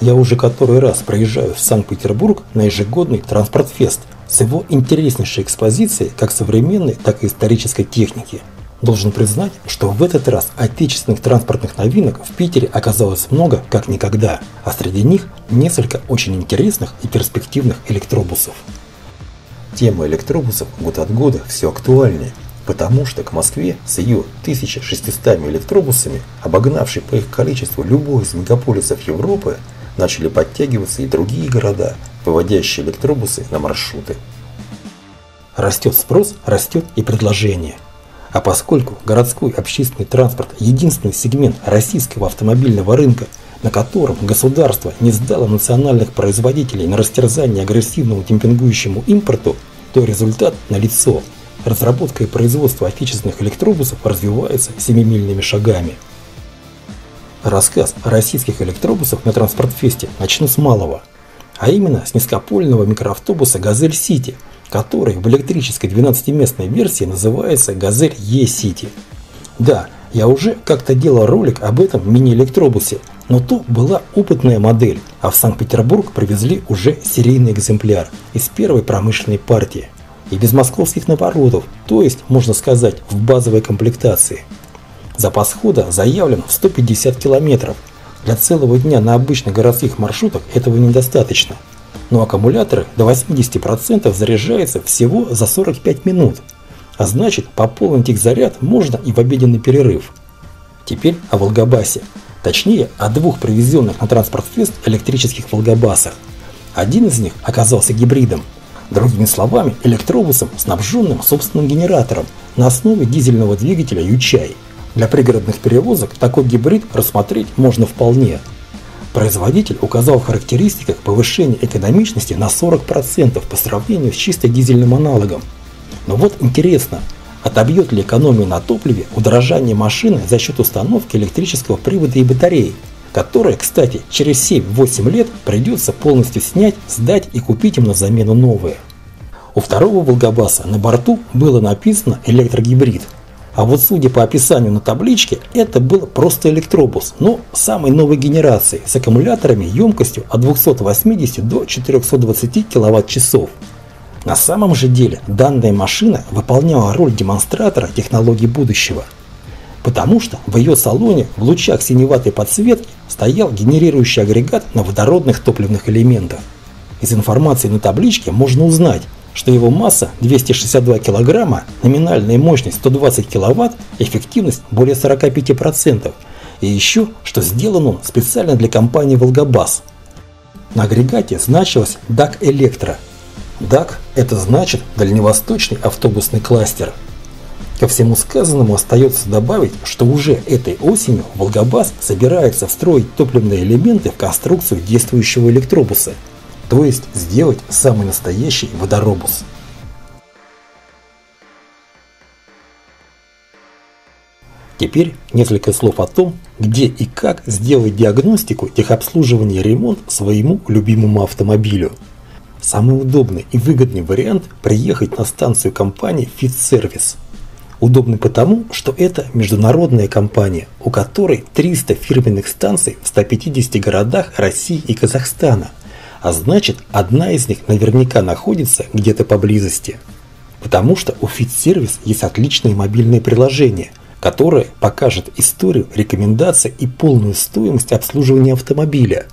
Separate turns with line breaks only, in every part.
Я уже который раз проезжаю в Санкт-Петербург на ежегодный Транспортфест с его интереснейшей экспозицией как современной, так и исторической техники. Должен признать, что в этот раз отечественных транспортных новинок в Питере оказалось много, как никогда, а среди них несколько очень интересных и перспективных электробусов. Тема электробусов год от года все актуальнее, потому что к Москве с ее 1600 электробусами, обогнавшей по их количеству любой из мегаполисов Европы, начали подтягиваться и другие города, выводящие электробусы на маршруты. Растет спрос, растет и предложение. А поскольку городской общественный транспорт – единственный сегмент российского автомобильного рынка, на котором государство не сдало национальных производителей на растерзание агрессивному демпингующему импорту, то результат налицо. Разработка и производство отечественных электробусов развивается семимильными шагами – Рассказ о российских электробусах на Транспортфесте начну с малого, а именно с низкопольного микроавтобуса «Газель Сити», который в электрической 12-местной версии называется «Газель Е-Сити». Да, я уже как-то делал ролик об этом мини-электробусе, но то была опытная модель, а в Санкт-Петербург привезли уже серийный экземпляр из первой промышленной партии. И без московских наворотов, то есть, можно сказать, в базовой комплектации – Запас хода заявлен в 150 километров. Для целого дня на обычных городских маршрутах этого недостаточно. Но аккумуляторы до 80% заряжаются всего за 45 минут. А значит, пополнить их заряд можно и в обеденный перерыв. Теперь о Волгобасе. Точнее, о двух привезенных на Транспортфест электрических Волгобасах. Один из них оказался гибридом. Другими словами, электробусом, снабженным собственным генератором на основе дизельного двигателя Ючай – для пригородных перевозок такой гибрид рассмотреть можно вполне. Производитель указал в характеристиках повышение экономичности на 40% по сравнению с чисто дизельным аналогом. Но вот интересно, отобьет ли экономия на топливе удорожание машины за счет установки электрического привода и батареи, которые, кстати, через 7-8 лет придется полностью снять, сдать и купить им на замену новые. У второго Волгобаса на борту было написано электрогибрид – а вот судя по описанию на табличке, это был просто электробус, но самой новой генерации, с аккумуляторами емкостью от 280 до 420 кВт-часов. На самом же деле данная машина выполняла роль демонстратора технологий будущего. Потому что в ее салоне в лучах синеватой подсветки стоял генерирующий агрегат на водородных топливных элементах. Из информации на табличке можно узнать, что его масса 262 кг, номинальная мощность 120 кВт, эффективность более 45%. И еще, что сделан он специально для компании «Волгобас». На агрегате значилось DAC Электро. DAC – это значит дальневосточный автобусный кластер. Ко всему сказанному остается добавить, что уже этой осенью Волгобас собирается встроить топливные элементы в конструкцию действующего электробуса – то есть сделать самый настоящий водоробус. Теперь несколько слов о том, где и как сделать диагностику, техобслуживания и ремонт своему любимому автомобилю. Самый удобный и выгодный вариант – приехать на станцию компании Fit Service. Удобный потому, что это международная компания, у которой 300 фирменных станций в 150 городах России и Казахстана – а значит, одна из них наверняка находится где-то поблизости. Потому что у FitService есть отличное мобильное приложение, которое покажет историю, рекомендации и полную стоимость обслуживания автомобиля,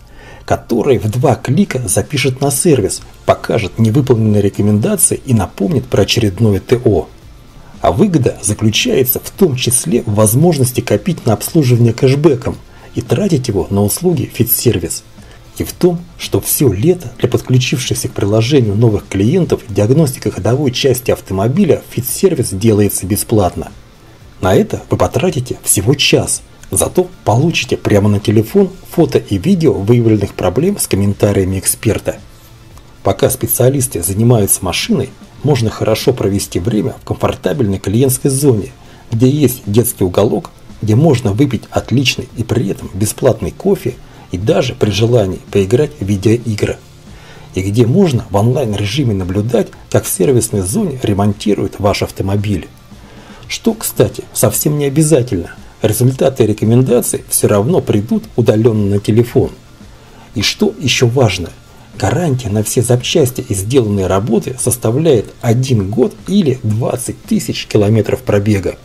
которое в два клика запишет на сервис, покажет невыполненные рекомендации и напомнит про очередное ТО. А выгода заключается в том числе в возможности копить на обслуживание кэшбэком и тратить его на услуги FitService и в том, что все лето для подключившихся к приложению новых клиентов диагностика ходовой части автомобиля фит-сервис делается бесплатно. На это вы потратите всего час, зато получите прямо на телефон фото и видео выявленных проблем с комментариями эксперта. Пока специалисты занимаются машиной, можно хорошо провести время в комфортабельной клиентской зоне, где есть детский уголок, где можно выпить отличный и при этом бесплатный кофе – и даже при желании поиграть в видеоигры. И где можно в онлайн-режиме наблюдать, как в сервисной зоне ремонтируют ваш автомобиль. Что, кстати, совсем не обязательно. Результаты рекомендаций все равно придут удаленно на телефон. И что еще важно, гарантия на все запчасти и сделанные работы составляет 1 год или 20 тысяч километров пробега.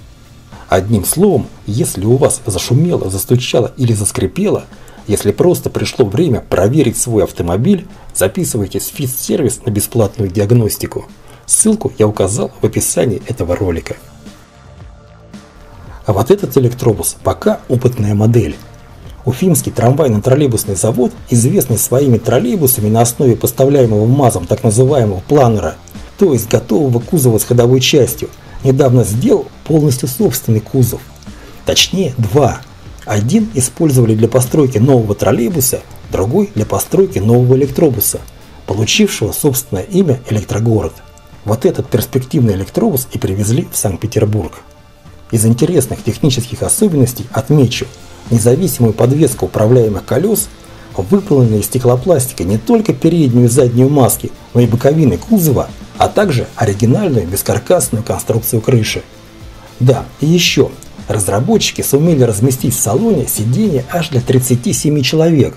Одним словом, если у вас зашумело, застучало или заскрипело, если просто пришло время проверить свой автомобиль, записывайтесь в физ-сервис на бесплатную диагностику. Ссылку я указал в описании этого ролика. А вот этот электробус пока опытная модель. Уфимский трамвайно-троллейбусный завод, известный своими троллейбусами на основе поставляемого МАЗом так называемого планера, то есть готового кузова с ходовой частью, недавно сделал полностью собственный кузов. Точнее, два. Один использовали для постройки нового троллейбуса, другой для постройки нового электробуса, получившего собственное имя «Электрогород». Вот этот перспективный электробус и привезли в Санкт-Петербург. Из интересных технических особенностей отмечу независимую подвеску управляемых колес, выполненные из стеклопластика не только переднюю и заднюю маски, но и боковины кузова, а также оригинальную бескаркасную конструкцию крыши. Да, и еще, разработчики сумели разместить в салоне сиденья аж для 37 человек.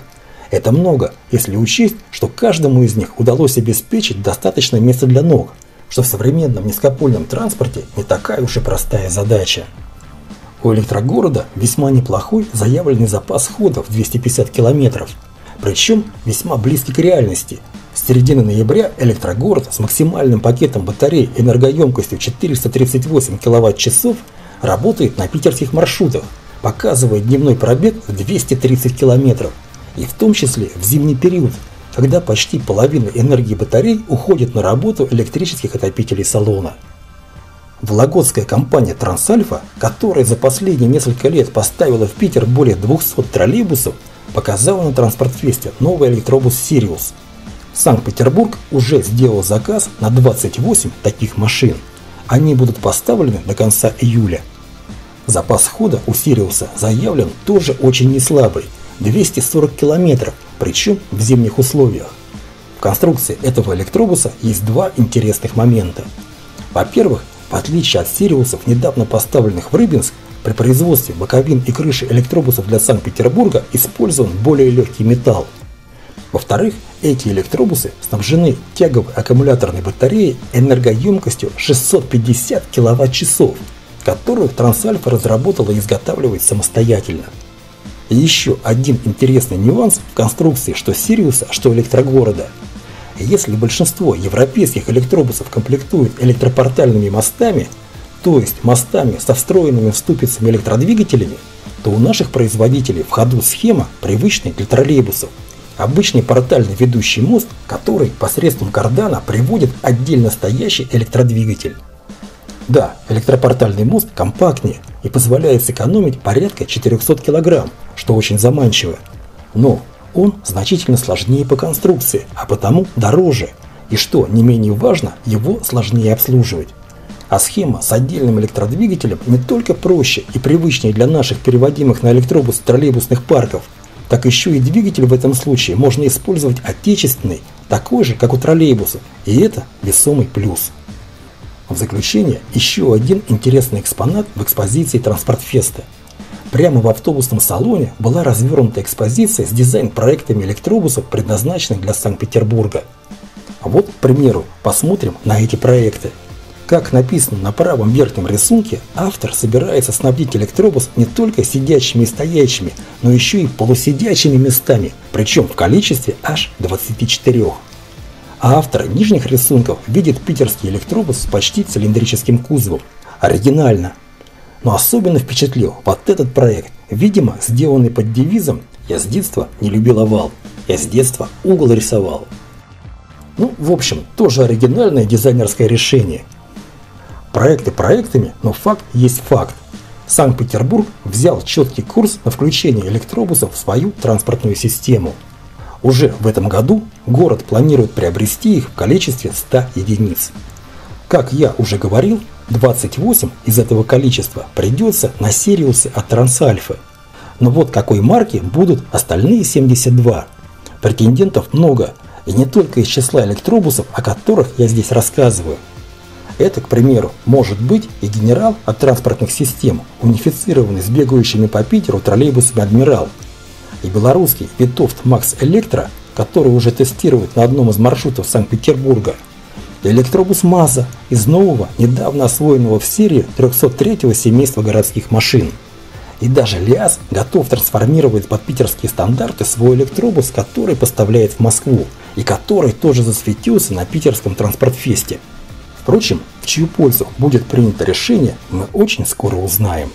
Это много, если учесть, что каждому из них удалось обеспечить достаточное место для ног – что в современном низкопольном транспорте не такая уж и простая задача. У электрогорода весьма неплохой заявленный запас хода в 250 километров, причем весьма близкий к реальности. С середины ноября электрогород с максимальным пакетом батарей энергоемкостью 438 киловатт-часов работает на питерских маршрутах, показывая дневной пробег в 230 километров, и в том числе в зимний период – когда почти половина энергии батарей уходит на работу электрических отопителей салона. Вологодская компания «Трансальфа», которая за последние несколько лет поставила в Питер более 200 троллейбусов, показала на транспортфесте новый электробус «Сириус». Санкт-Петербург уже сделал заказ на 28 таких машин. Они будут поставлены до конца июля. Запас хода у «Сириуса» заявлен тоже очень неслабый – 240 километров, причем в зимних условиях. В конструкции этого электробуса есть два интересных момента. Во-первых, в отличие от Сириусов, недавно поставленных в Рыбинск, при производстве боковин и крыши электробусов для Санкт-Петербурга использован более легкий металл. Во-вторых, эти электробусы снабжены тяговой аккумуляторной батареей энергоемкостью 650 кВт-часов, которую Трансальфа разработала и изготавливает самостоятельно. И еще один интересный нюанс в конструкции что Сириуса, что электрогорода. Если большинство европейских электробусов комплектуют электропортальными мостами, то есть мостами со встроенными в ступицами электродвигателями, то у наших производителей в ходу схема, привычная для троллейбусов. Обычный портальный ведущий мост, который посредством кардана приводит отдельно стоящий электродвигатель. Да, электропортальный мост компактнее и позволяет сэкономить порядка 400 кг, что очень заманчиво. Но он значительно сложнее по конструкции, а потому дороже. И что не менее важно, его сложнее обслуживать. А схема с отдельным электродвигателем не только проще и привычнее для наших переводимых на электробус троллейбусных парков, так еще и двигатель в этом случае можно использовать отечественный, такой же, как у троллейбусов, и это весомый плюс. В заключение еще один интересный экспонат в экспозиции Транспортфеста. Прямо в автобусном салоне была развернута экспозиция с дизайн-проектами электробусов, предназначенных для Санкт-Петербурга. Вот, к примеру, посмотрим на эти проекты. Как написано на правом верхнем рисунке, автор собирается снабдить электробус не только сидячими и стоячими, но еще и полусидячими местами, причем в количестве аж 24 а автор нижних рисунков видит питерский электробус с почти цилиндрическим кузовом. Оригинально. Но особенно впечатлил вот этот проект, видимо, сделанный под девизом «Я с детства не любил овал, я с детства угол рисовал». Ну, в общем, тоже оригинальное дизайнерское решение. Проекты проектами, но факт есть факт. Санкт-Петербург взял четкий курс на включение электробусов в свою транспортную систему – уже в этом году город планирует приобрести их в количестве 100 единиц. Как я уже говорил, 28 из этого количества придется на Сириусы от Трансальфы. Но вот какой марки будут остальные 72. Претендентов много, и не только из числа электробусов, о которых я здесь рассказываю. Это, к примеру, может быть и генерал от транспортных систем, унифицированный с бегающими по Питеру троллейбусами «Адмирал», и белорусский Витовт Макс Электро, который уже тестирует на одном из маршрутов Санкт-Петербурга, и электробус МАЗа из нового, недавно освоенного в серии 303-го семейства городских машин. И даже ЛиАЗ готов трансформировать под питерские стандарты свой электробус, который поставляет в Москву, и который тоже засветился на питерском транспортфесте. Впрочем, в чью пользу будет принято решение, мы очень скоро узнаем.